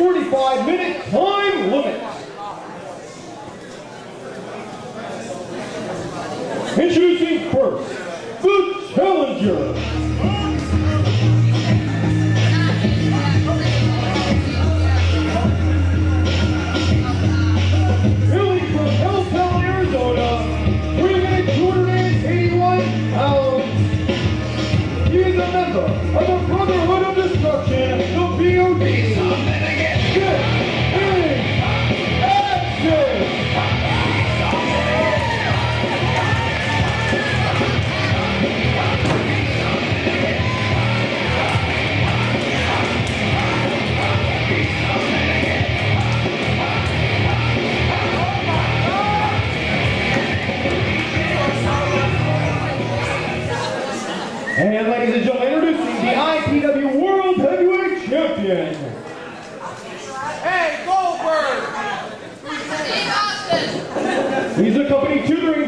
45 minute time limit. Introducing first, the challenger. will be tutoring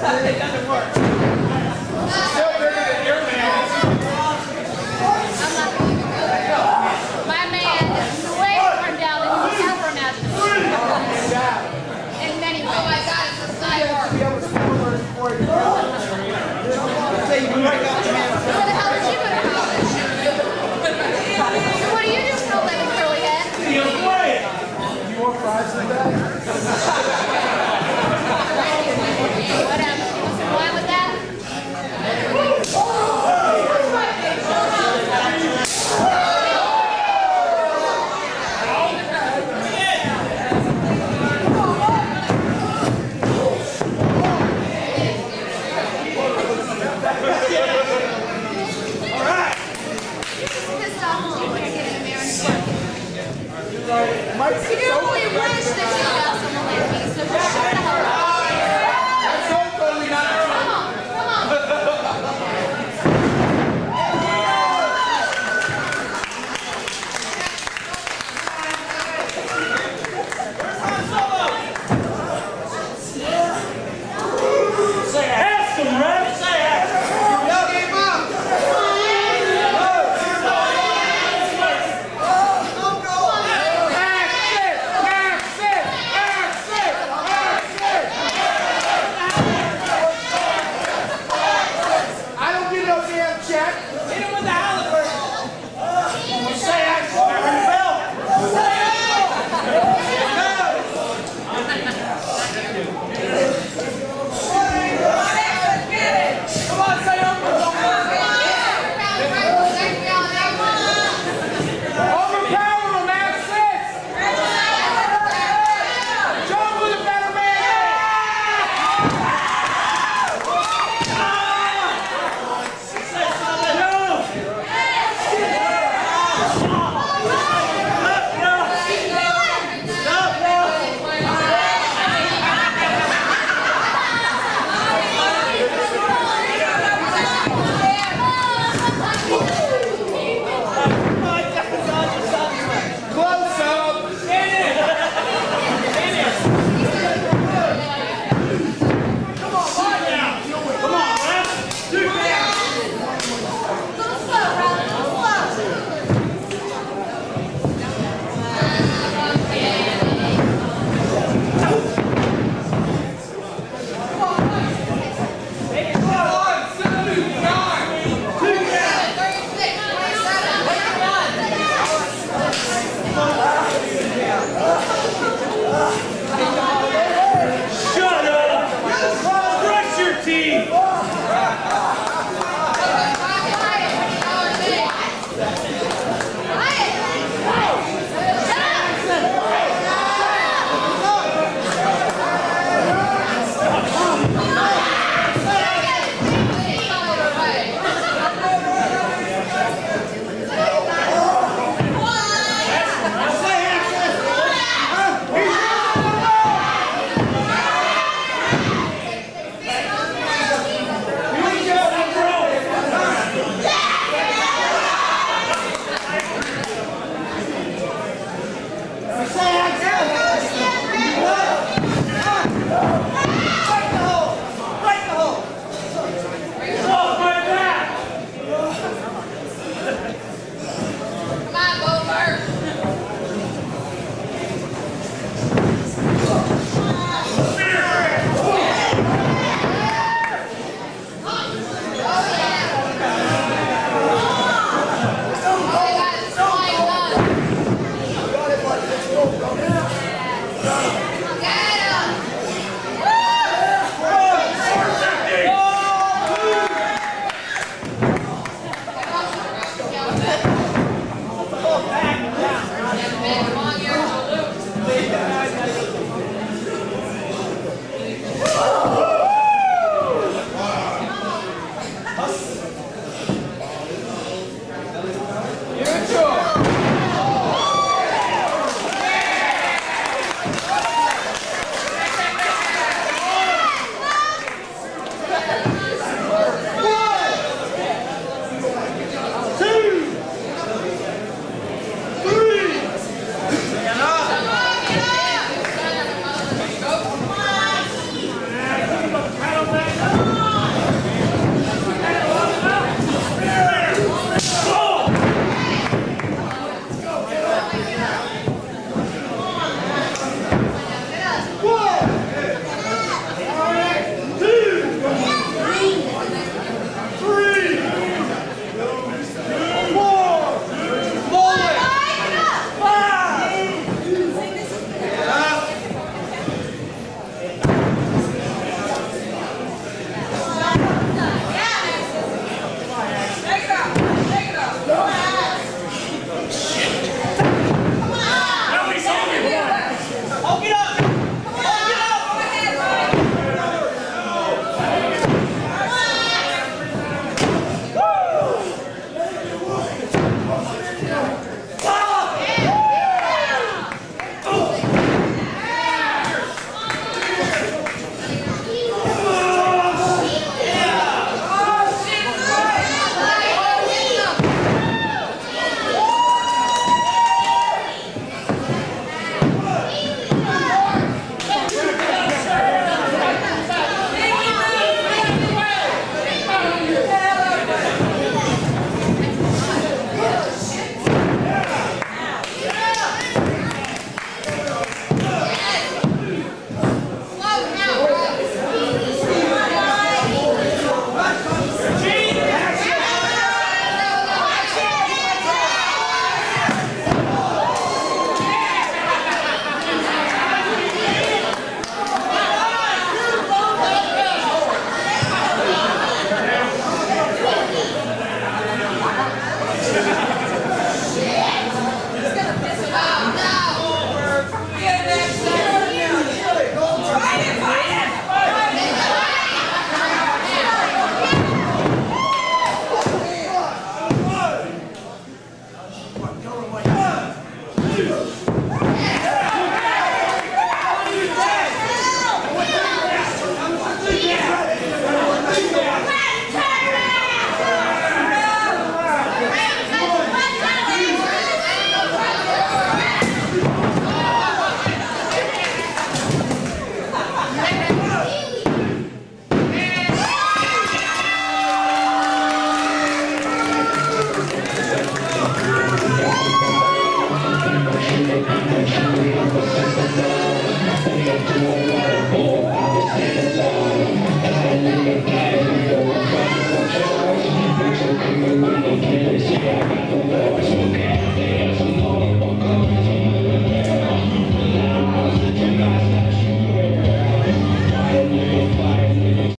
はい。